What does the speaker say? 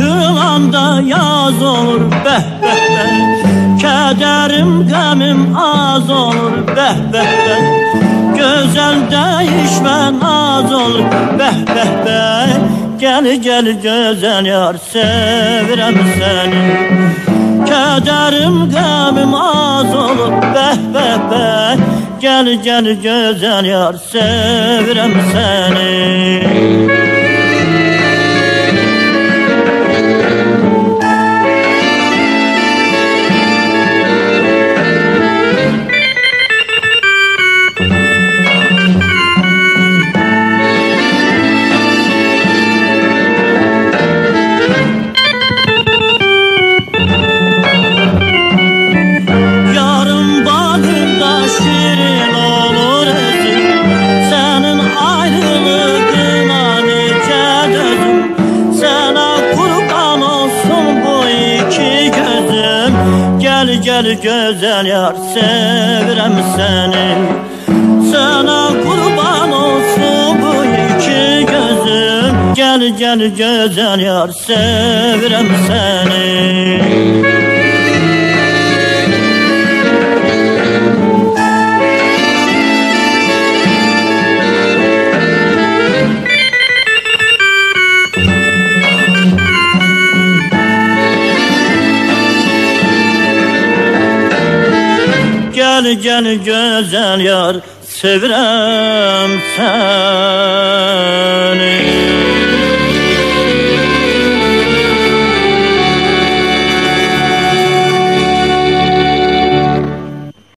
ayrılanda yaz olur. Beh beh beh. Kederim gemim az olur. Beh beh beh. Güzel değişmen az olur. Beh beh beh. Gel gel güzel yar sevirem seni. Kederim gemim az olur. Beh beh beh. Gel gel güzel yar sevirem seni Gel güzel yar sevirem seni. Sana kurban olsun bu iki gözüm. Gel gel güzel yar sevirem seni Gel gel güzel yar sevirem seni